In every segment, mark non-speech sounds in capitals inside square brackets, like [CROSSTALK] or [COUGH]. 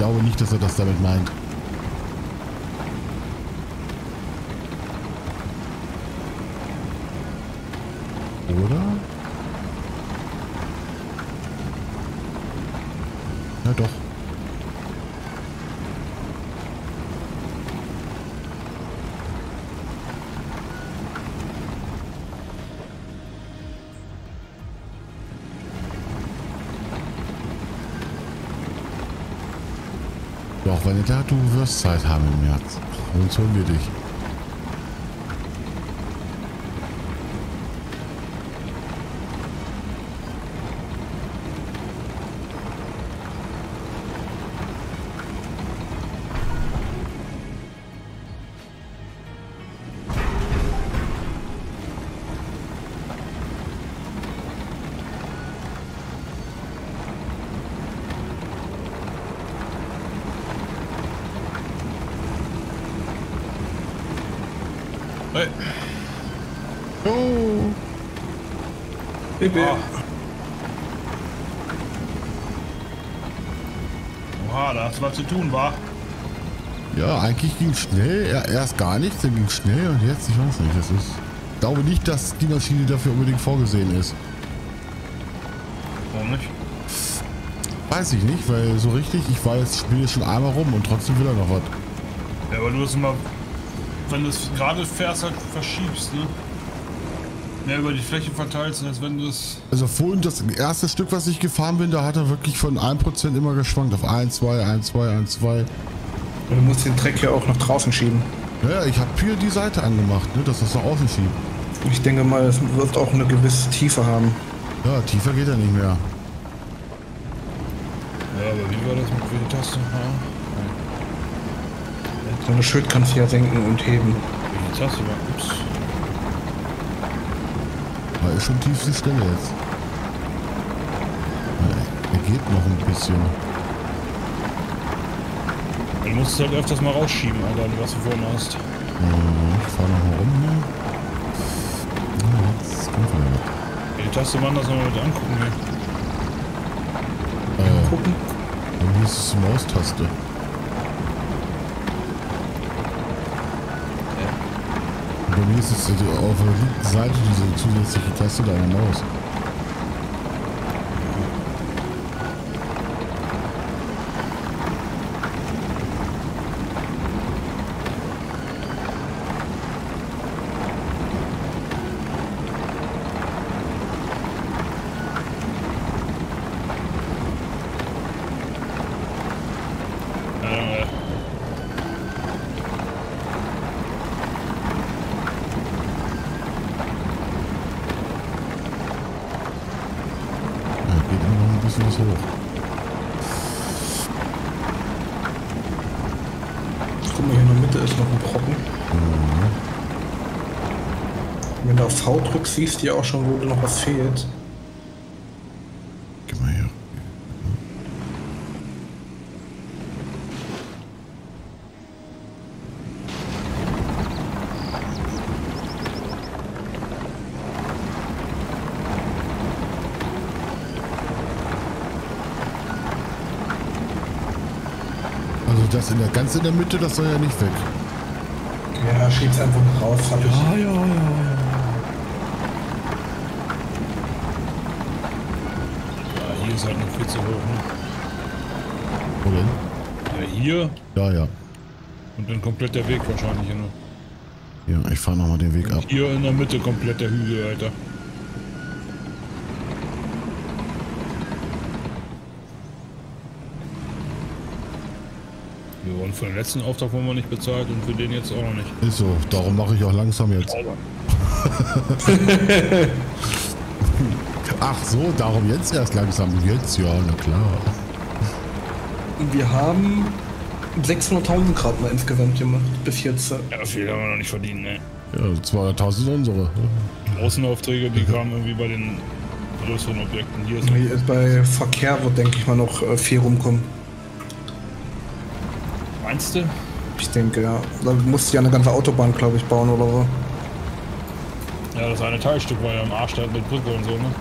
glaube nicht, dass er das damit meint. Doch, wenn da du wirst Zeit haben im März. Sonst holen wir dich. Hey. Oh. Bip, bip. Ah. Oha, da hast du was zu tun, war. Ja, eigentlich ging es schnell. Er, erst gar nichts, dann ging es schnell und jetzt, ich weiß nicht, das ist... Ich glaube nicht, dass die Maschine dafür unbedingt vorgesehen ist. Warum nicht? Weiß ich nicht, weil so richtig, ich war jetzt, spiele schon einmal rum und trotzdem will er noch was. Ja, aber du hast immer, wenn du es gerade fährst, halt verschiebst, ne? Mehr über die Fläche verteilst, als wenn du es. Also vorhin das erste Stück, was ich gefahren bin, da hat er wirklich von 1% immer geschwankt auf 1, 2, 1, 2, 1, 2. Und du musst den Dreck ja auch nach draußen schieben. Naja, ich habe hier die Seite angemacht, ne, dass das nach außen schiebt. Ich denke mal, es wird auch eine gewisse Tiefe haben. Ja, tiefer geht er nicht mehr. Ja, aber wie war das mit welcher Taste? So eine Schild kannst du ja senken und heben. Welche Taste war? Ups. Da ist schon tiefste Stelle jetzt. Er geht noch ein bisschen. Du musst es halt öfters mal rausschieben, Alter, was du vorhin hast. Mhm, Ich fahre noch mal rum hier. Ja, jetzt kommt er weg. Welche Taste waren das nochmal mit angucken hier? Äh, Gucken. irgendwie ist es die Maustaste. Mir ist es auf der linken Seite diese zusätzliche Taste deiner Maus. Äh, Ja, geht was hoch. Guck mal, hier in der Mitte ist noch ein Brocken. Wenn du auf V drückst, siehst du ja auch schon, wo noch was fehlt. Das in der ganz in der Mitte, das soll ja nicht weg. Ja, schieb's einfach raus, hab ich. ja, ja, ja. ja, hier ist halt noch viel zu hoch, ne? Wo denn? Ja, hier Ja, ja. und dann komplett der Weg wahrscheinlich, ne? Ja, ich fahre nochmal den Weg ab. Hier in der Mitte komplett der Hügel, Alter. Wurden für den letzten Auftrag wurden wir nicht bezahlt und für den jetzt auch noch nicht. Ist so, darum mache ich auch langsam jetzt. [LAUGHS] Ach so, darum jetzt erst langsam. Jetzt, ja, na klar. Wir haben 600.000 Grad mal insgesamt gemacht, bis jetzt. Ja, viel haben wir noch nicht verdient, ne? Ja, 200.000 sind unsere. Die großen Aufträge, die kamen irgendwie bei den größeren Objekten. Hier Bei Verkehr wird, denke ich mal, noch äh, viel rumkommen. Meinst du? Ich denke, ja. Da musst du ja eine ganze Autobahn, glaube ich, bauen oder so. Ja, das eine Teilstück war ja im Arsch da mit Brücke und so, ne?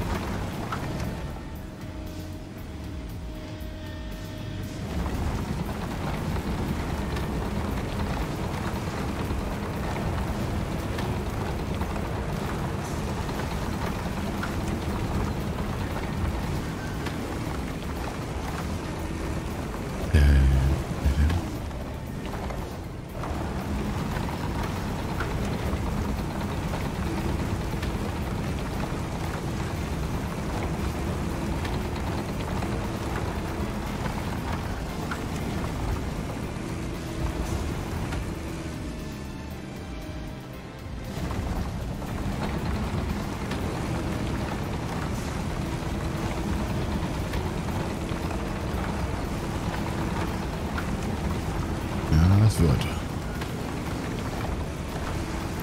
Wird.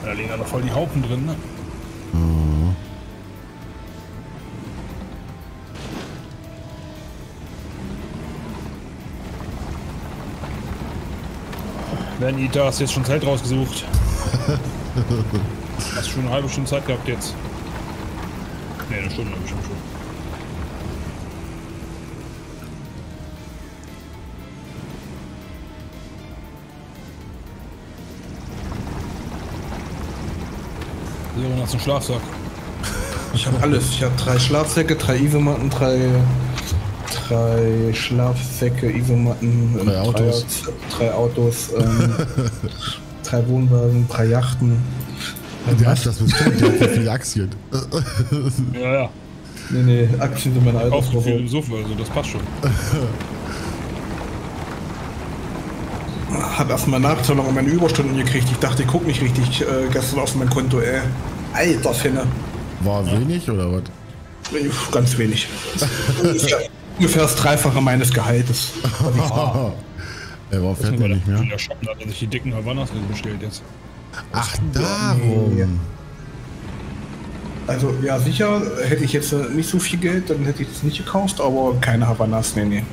Da liegen ja noch voll die Haufen drin, ne? Wenn Ita hast jetzt schon Zelt rausgesucht. [LAUGHS] Hast schon eine halbe Stunde Zeit gehabt jetzt. Ne, eine Stunde bestimmt schon. Einen Schlafsack. Ich habe alles. Ich habe drei Schlafsäcke, drei Isomatten, drei, drei Schlafsäcke, Isomatten, Drei Autos. drei, Autos, ähm, [LAUGHS] drei Wohnwagen, drei Yachten. Der hat das bestimmt, der hat ja viele Aktien. [LAUGHS] Ja, ja. Nee, nee, Aktien sind meine Kaufst du viel im. Sofa, also das passt schon. Hab erstmal Nachzahlung an meine Überstunden gekriegt. Ich dachte, ich guck nicht richtig äh, gestern auf mein Konto, ey. Alter Finne. War wenig oder was? Ganz wenig. Ungefähr- Ungefähr das Dreifache meines Gehaltes. [LAUGHS] Er war fährt ja nicht mehr. Der Shoppen hat sich die dicken Havanas bestellt jetzt. Ach, darum. Also, ja, sicher, hätte ich jetzt äh, nicht so viel Geld, dann hätte ich es nicht gekauft, aber keine Havanas, nee, nee.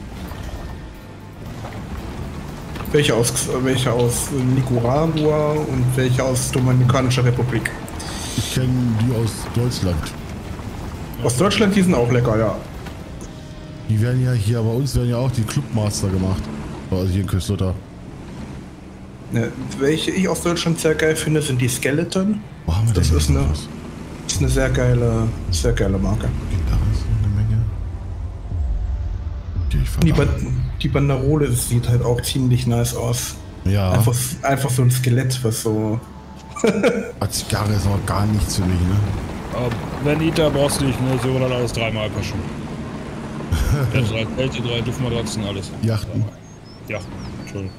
Welche aus, äh, welche aus Nicaragua und welche aus Dominikanischer Republik. Ich kenne die aus Deutschland. Aus Deutschland, die sind auch lecker, ja. Die werden ja hier, bei uns werden ja auch die Clubmaster gemacht. Also hier in Köstlotter. Ne, welche ich aus Deutschland sehr geil finde, sind die Skeleton. Wo haben wir Das ist eine-? Das ist eine sehr geile, sehr geile Marke. Da ist eine Menge. Die ich Die, Banderole sieht halt auch ziemlich nice aus. Ja, Einfach, einfach so ein Skelett, was so. [LAUGHS] als Zigarre ist aber gar nichts für mich, ne? Aber wenn Ita brauchst du nicht, ne? So dann alles dreimal passen. [LAUGHS] Ja, drei Zelte, drei Duftmatratzen, alles. Yachten. Ja, Entschuldigung.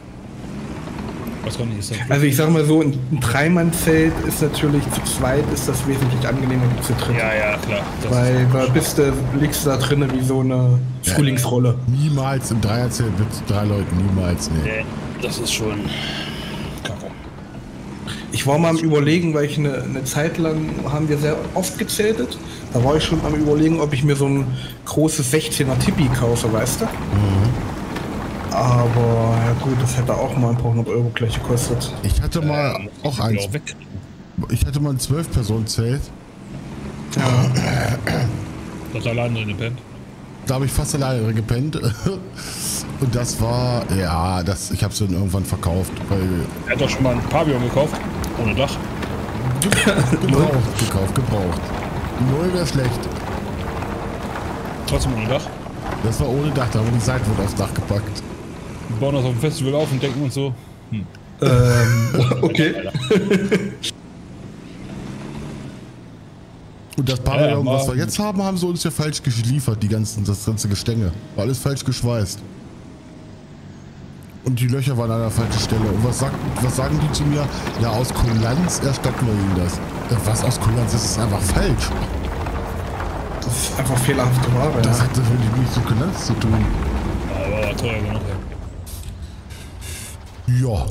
Was kann ich ist das? Also ich sag mal so, ein Dreimann-Zelt ist natürlich zu zweit ist das wesentlich angenehmer wie zu dritt. Ja, ja, klar. Das Weil da bist du, liegst du da drinnen wie so eine Frühlingsrolle. Niemals im Dreierzelt mit drei Leuten, niemals, ne. Nee, das ist schon. Ich war mal am überlegen, weil ich eine, eine Zeit lang haben wir sehr oft gezeltet. Da war ich schon am überlegen, ob ich mir so ein großes 16er Tippi kaufe, weißt du? Aber ja gut, das hätte auch mal ein paar hundert Euro gleich gekostet. Ich hatte mal Ähm, auch eins. Weg. Ich hatte mal ein Zwölf-Personen-Zelt. Ja, Das allein drin gepennt. Da habe ich fast alleine gepennt. [LAUGHS] Und das war, ja, das, ich habe es dann irgendwann verkauft, weil Er hat doch schon mal ein Pavillon gekauft. Ohne Dach. gebraucht, gekauft, gebraucht. Null wäre schlecht. Trotzdem ohne Dach. Das war ohne Dach, da haben wir die Seitenwand aufs Dach gepackt. Wir bauen das auf dem Festival auf und denken uns so. Hm. ähm, [LAUGHS] okay. [LAUGHS] Und das Pavillon, Ja, was wir jetzt haben, haben sie uns ja falsch geliefert, die ganzen, das ganze Gestänge. War alles falsch geschweißt. Und die Löcher waren an der falschen Stelle. Und was, sagt, was sagen die zu mir? Ja, aus Kulanz erstatten wir ihnen das. Ja, was aus Kulanz? Das ist einfach falsch. Das ist einfach fehlerhafte Ware. Das Ja. hat das wirklich nichts mit Kulanz zu tun. Aber war teuer genug. Ja.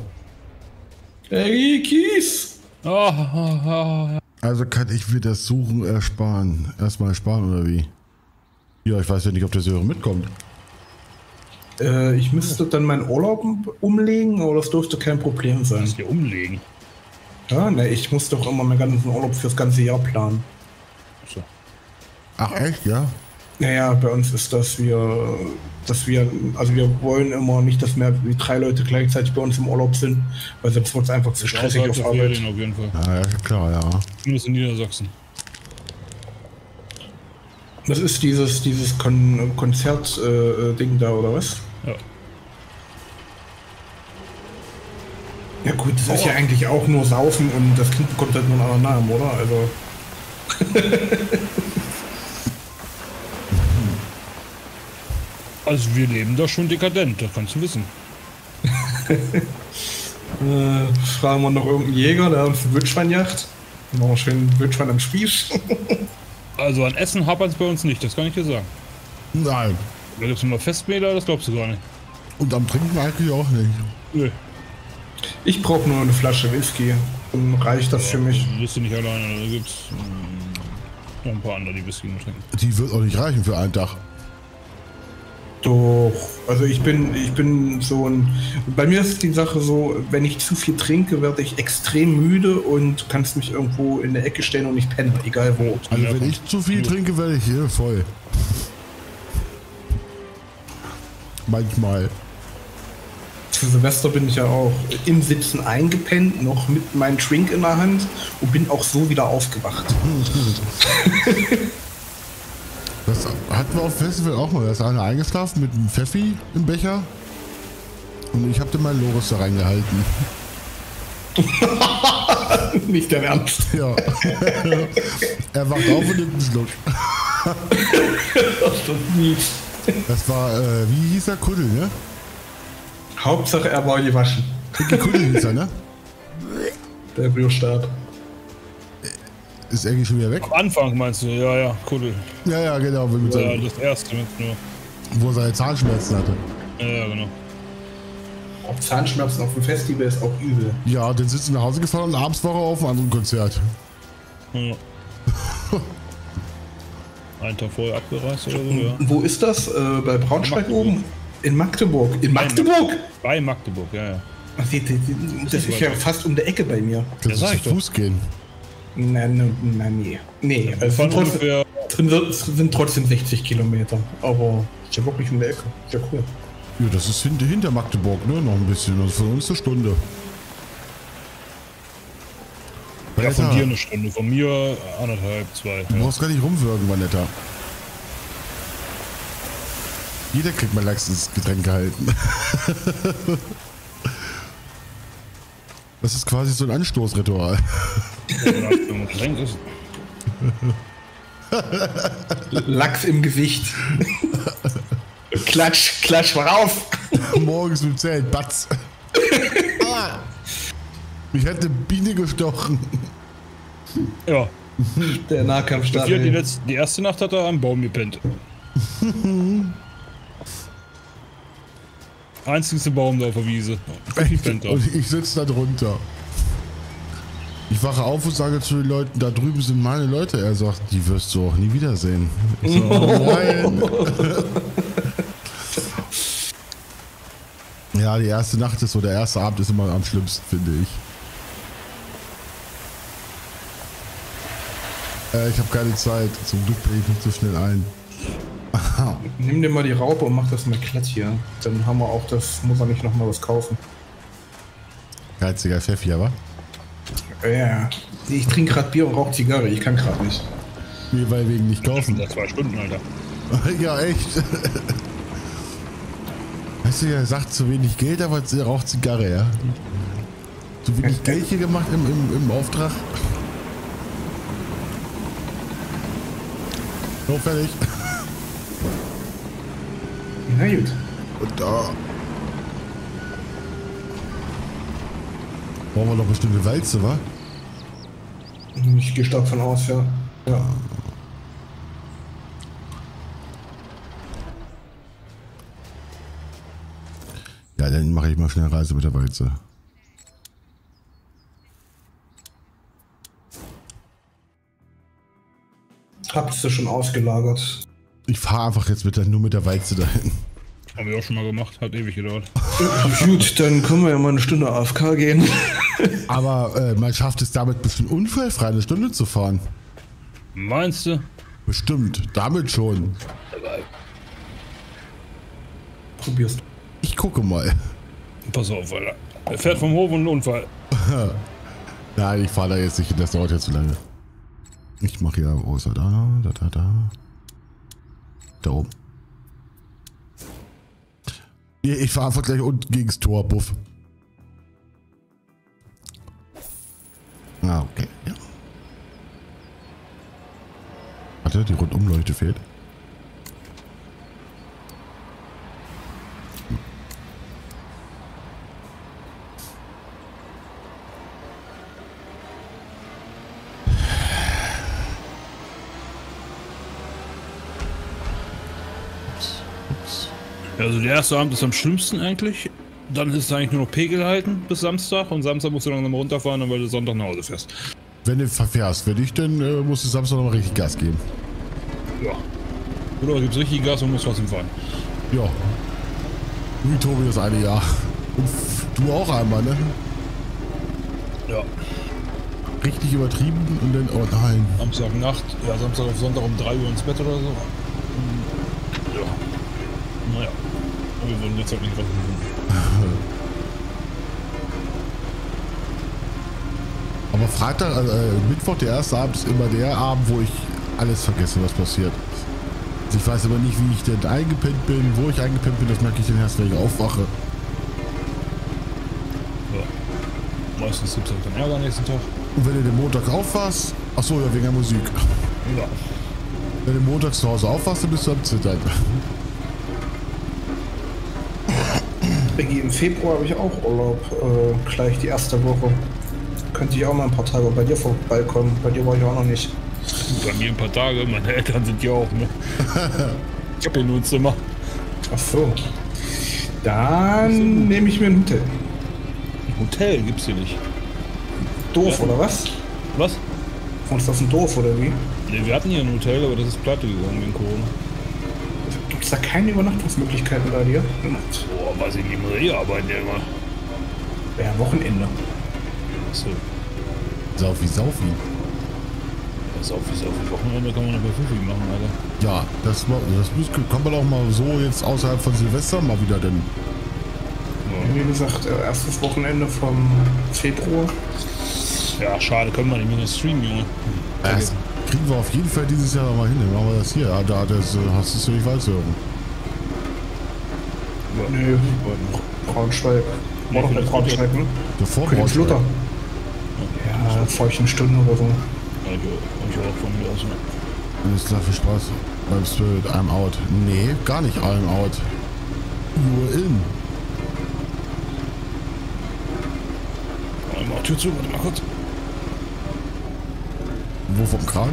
Hey, Kies! Ah, ah, ah, Also kann ich mir das Suchen ersparen. Erstmal ersparen oder wie? Ja, ich weiß ja nicht, ob der Sören mitkommt. Äh, ich müsste dann meinen Urlaub umlegen, aber das dürfte kein Problem sein. das hier umlegen. Ja, ne, ich muss doch immer meinen ganzen Urlaub fürs ganze Jahr planen. So. Ach echt, ja? Naja, bei uns ist das, wir, dass wir, also wir wollen immer nicht, dass mehr wie drei Leute gleichzeitig bei uns im Urlaub sind, weil sonst wird es einfach zu stressig auf Arbeit. Ferien auf jeden Fall. Ja, ja klar, ja. Zumindest in Niedersachsen. Das ist dieses, dieses Kon Konzert-Ding da, oder was? Ja. Ja gut, das ist ja eigentlich auch nur Saufen und das Kind bekommt halt nur einen anderen Namen, oder? Also. [LAUGHS] Also wir leben da schon dekadent, das kannst du wissen. [LAUGHS] Äh, fragen wir noch irgendeinen Jäger, der uns ein Wildschwein jagt. Machen wir schön ein Wildschwein am Spieß. [LAUGHS] Also an Essen hapert es bei uns nicht, das kann ich dir sagen. Nein. Da gibt es nur Festmäler, das glaubst du gar nicht. Und am Trinken eigentlich auch nicht. Nö. Ich brauche nur eine Flasche Whisky. Dann reicht das für mich. Wirst du nicht alleine, da gibt's mm, noch ein paar andere, die Whisky nur trinken. Die wird auch nicht reichen für einen Tag. Doch, also ich bin, ich bin so ein. Bei mir ist die Sache so, wenn ich zu viel trinke, werde ich extrem müde und kannst mich irgendwo in der Ecke stellen und ich penne, egal wo. Also wenn ich zu viel trinke, werde ich hier voll. Manchmal. Zu Silvester bin ich ja auch im Sitzen eingepennt, noch mit meinem Drink in der Hand und bin auch so wieder aufgewacht. [LAUGHS] Das hatten wir auf dem Festival auch mal. Da ist einer eingeschlafen mit einem Pfeffi im Becher. Und ich habe den mal Loris da reingehalten. [LAUGHS] Nicht dein Ernst. Ja. [LAUGHS] er wacht auf und nimmt einen Schluck. Das ist mies. Das war, äh, wie hieß er? Kuddel, ne? Hauptsache er war gewaschen. Kuddel hieß er, ne? Der Bürstaat. Ist eigentlich schon wieder weg? Am Anfang meinst du, ja, ja, cool. Ja, ja, genau. Mit Ja, seinem, das erste mit nur. wo er seine Zahnschmerzen hatte. Ja, ja, genau. Auch Zahnschmerzen auf dem Festival ist auch übel. Ja, dann sind sie nach Hause gefahren und abends war er auf einem anderen Konzert. Ja. Einen Tag vorher abgereist oder so, ja. Wo ist das? Äh, bei Braunschweig oben? In Magdeburg. In Magdeburg? Bei Magdeburg, ja, ja. Das ist ja fast um der Ecke bei mir. Kannst sag du ich zu doch. Fuß gehen. Nein, nein, nein, nee. Nee, fahren sind trotzdem, sind trotzdem 60 Kilometer. Aber ist ja wirklich um der Ecke. Ist ja cool. Ja, das ist hinter, hinter Magdeburg, ne? Noch ein bisschen. Also von uns eine Stunde. ja, von dir eine Stunde, von mir anderthalb, zwei. Du Ja. brauchst gar nicht rumwirken, Vanetta. Jeder kriegt mal Lachs ins Getränk gehalten. [LAUGHS] Das ist quasi so ein Anstoßritual. [LAUGHS] Lachs im Gesicht. klatsch, klatsch rauf. [LAUGHS] Morgens im Zelt, Batz. [LAUGHS] Ah. Ich hätte eine Biene gestochen. Ja, Der Nahkampfstart. hier die, letzte, die erste Nacht hat er am Baum gepennt. Einzigste Baum da auf der Wiese. Ich. Und ich sitze da drunter. Ich wache auf und sage zu den Leuten, da drüben sind meine Leute. Er sagt, die wirst du auch nie wiedersehen. Ich so, [LAUGHS] oh nein. ja, die erste Nacht ist so, der erste Abend ist immer am schlimmsten, finde ich. Äh, ich habe keine Zeit. Zum Glück bin ich nicht so schnell ein. [LAUGHS] Nimm dir mal die Raupe und mach das mal glatt hier. Dann haben wir auch das, muss er nicht nochmal was kaufen. Geiziger Pfeffi, aber. Ja. Ich trinke gerade Bier und rauche Zigarre. Ich kann gerade nicht. Nee, weil wegen nicht kaufen. Seit zwei Stunden, Alter. [LAUGHS] ja, echt. [LAUGHS] Weißt du, er sagt zu wenig Geld, aber er raucht Zigarre, ja. Zu wenig [LAUGHS] Geld hier gemacht im, im, im Auftrag. So, fertig. Na gut. Und da. Brauchen wir noch bestimmt eine Walze, wa? Ich gehe stark von aus, ja. Ja. Ja, dann mache ich mal schnell Reise mit der Walze. Hab's du schon ausgelagert. Ich fahre einfach jetzt mit der, nur mit der Walze dahin. Haben wir auch schon mal gemacht, hat ewig gedauert. Gut, dann können wir ja mal eine Stunde AFK gehen. Aber äh, man schafft es damit bestimmt unfallfrei eine Stunde zu fahren. Meinst du? Bestimmt, damit schon. Probier's. Ich gucke mal. Pass auf, Alter. Er fährt vom Hof und einen Unfall. [LAUGHS] Nein, ich fahre da jetzt nicht hin, das dauert ja zu lange. Ich mache ja, wo ist er da? Da, da, da. Da oben. Nee, ich fahre einfach gleich unten gegens Tor, Buff. Ah, okay, ja. Warte, die Rundumleuchte fehlt. Also der erste Abend ist am schlimmsten eigentlich. Dann ist es eigentlich nur noch Pegel halten bis Samstag und Samstag musst du langsam runterfahren, weil du Sonntag nach Hause fährst. Wenn du verfährst, wenn ich, dann äh, musst du Samstag noch mal richtig Gas geben. Ja. Oder gibt's richtig Gas und musst trotzdem fahren. Ja. Wie Tobi das eine Jahr. Und du auch einmal, ne? Ja. Richtig übertrieben und dann, oh nein. Samstagnacht, ja, Samstag auf Sonntag um 3 Uhr ins Bett oder so. Ja. Naja. Wir wurden jetzt halt nicht was [LAUGHS] Aber Freitag, also, Mittwoch, der erste Abend ist immer der Abend, wo ich alles vergesse, was passiert. Also ich weiß aber nicht, wie ich denn eingepennt bin, wo ich eingepennt bin, das merke ich dann erst, wenn ich aufwache. Ja. Meistens gibt es dann Ärger am nächsten Tag. Und wenn du den Montag aufwachst, ach so, ja, wegen der Musik. Ja. Wenn du montags zu Hause aufwachst, dann bist du am Zittern. [LAUGHS] Becky, im Februar habe ich auch Urlaub, äh, gleich die erste Woche. Könnte ich auch mal ein paar Tage bei dir vorbeikommen. Bei dir war ich auch noch nicht. Bei mir ein paar Tage, meine Eltern sind ja auch, ne? [LAUGHS] ich hab hier nur ein Zimmer. Ach so. Dann nehme ich mir ein Hotel. Ein Hotel gibt's hier nicht. Doof, oder was? Was? Und ist das ein Doof, oder wie? Ne, wir hatten hier ein Hotel, aber das ist pleite gegangen wegen Corona. Gibt es da keine Übernachtungsmöglichkeiten bei dir? Boah, weiß ich nicht, ich eh arbeiten ja immer. Ja, Wochenende. Achso. Saufi, Saufi. Das ist auf, ist auf Wochenende kann man aber Fuffi machen, Alter. Ja, das, war- das muss- kann man auch mal so jetzt außerhalb von Silvester mal wieder denn. Wie gesagt, äh, erstes Wochenende vom Februar. Ja, schade, können wir nicht mehr streamen, Junge. Das kriegen wir auf jeden Fall dieses Jahr mal hin. Dann machen wir das hier. Ja, da das, äh, hast du es nicht weiß hören. Nö, Braunschweig. War doch nicht Braunschweig, ne? Bevor Königs Luther. Ja, vor ich eine Stunde oder so. Ja, ich ich auch von mir aus. Ne? Alles klar, viel Spaß. Beim Spirit, I'm out. Nee, gar nicht I'm out. Nur in. Mal, Tür zu, warte mal kurz. Wo vom Kran?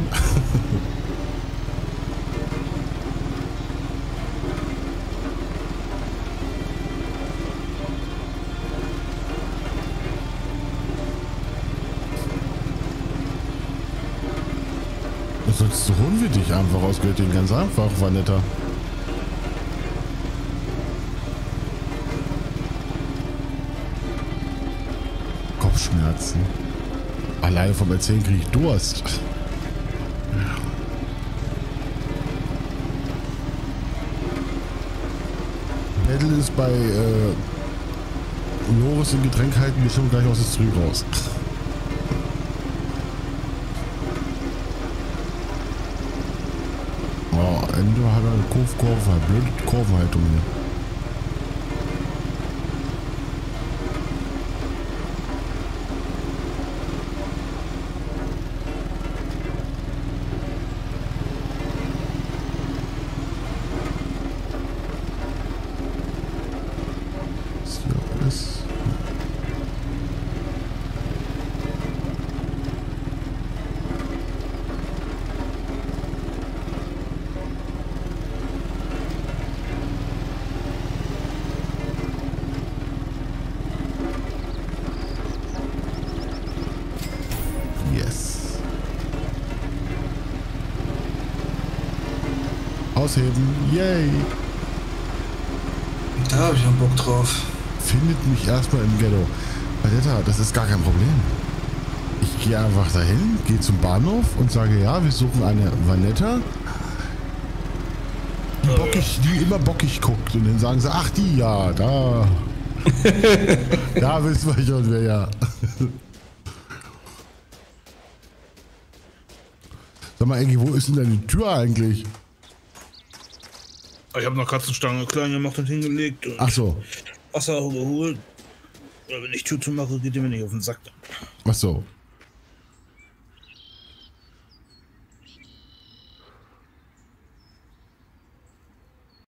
Sonst holen wir dich einfach aus Göttingen. Ganz einfach, Vanetta. Kopfschmerzen. Alleine vom Erzählen kriege ich Durst. Battle ist bei äh, Loris in Getränk halten bestimmt gleich aus der Stream raus. Oh, Ende hat er eine Kurve, Kurve, blöde Kurvenhaltung hier. Ausheben. Yay. Da habe ich noch Bock drauf. Findet mich erstmal im Ghetto. Vanetta, das ist gar kein Problem. Ich gehe einfach dahin, gehe zum Bahnhof und sage, ja, wir suchen eine Vanetta. Die, bockig, die immer bockig guckt. Und dann sagen sie, ach die, ja, da. [LAUGHS] da wissen wir schon, wer ja. Sag mal, Engi, wo ist denn deine Tür eigentlich? Ich habe noch Katzenstange klein gemacht und hingelegt und Ach so, Wasser geholt. Wenn ich Tür zumache, geht ihr mir nicht auf den Sack. ach so.